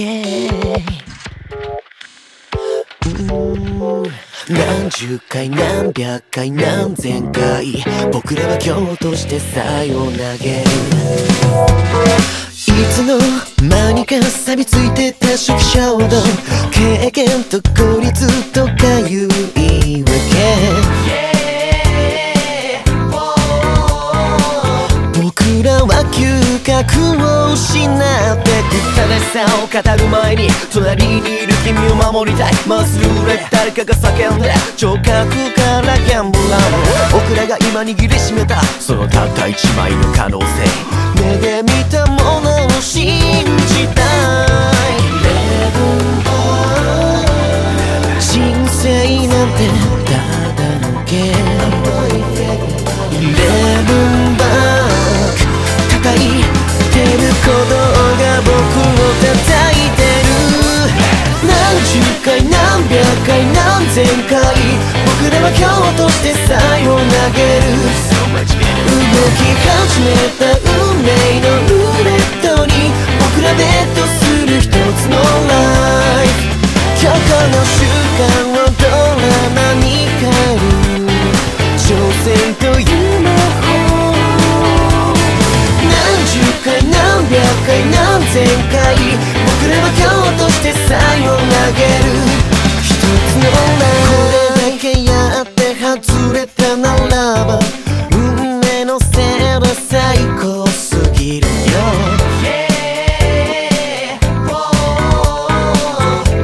Yeah 何十回何百回何千回。僕らは今日としてさよ投げ。るいつの間にか錆びついてた初期衝動経験と孤立覚を失ってく正しさを語る前に隣にいる君を守りたい。マスルーレ誰かが叫んで聴覚からギャンブラー僕らが今握りしめた。そのたった一枚の可能性。目で見たものを信じたい。人生なんてただのゲームレブンバック叩い何千回僕らは今日としてさよ投げる動き始めた運命のルーレットに僕らベットする一つのライフ今日この瞬間をドラマに変える挑戦という魔法何十回何百回何千回僕らは今日としてさよ投げる。これだけやって外れたならば運命のせいで最高すぎるよ。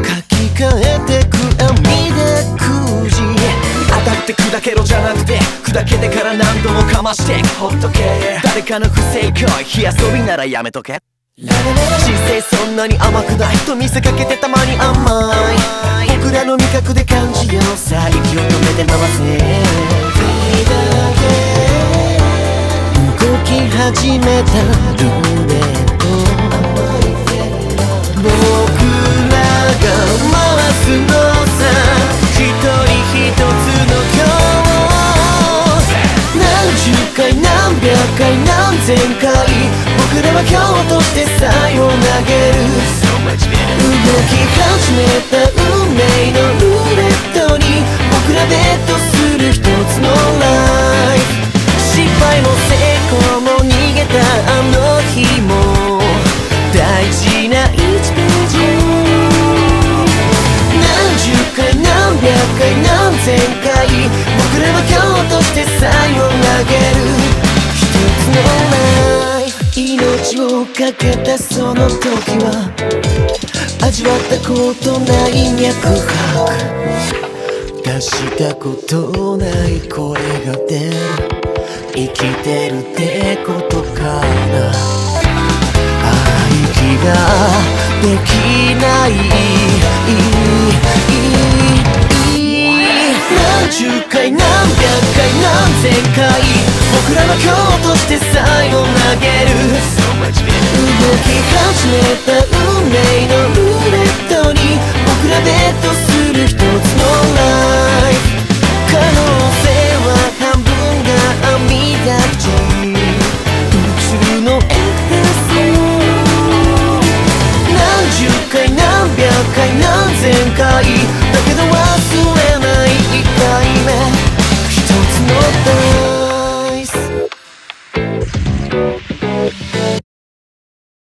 書き換えてく網でくじ。当たって砕けろじゃなくて砕けてから何度もかましてほっとけ。誰かの不正行為火遊びならやめとけ。人生そんなに甘くないと見せかけてたまに甘い。僕らの味覚で感じようさ息を止めて回せ。動き始めたルーレット僕らが回すのさ一人一つの今日。何十回何百回何千回。僕らは今日としてさよ投げる。動き始めた運命のルーレットに僕らベットする一つのライフ。失敗も成功も逃げたあの日も。大事な1ページ。何十回何百回何千回。僕らは今日としてさよ投げる。一つのライフ。命をかけたその時は味わったことない脈拍出したことない声が出る。生きてるってことかな。息ができない。何十回何百回何千回僕らの今日として最後投げる。動き始めた。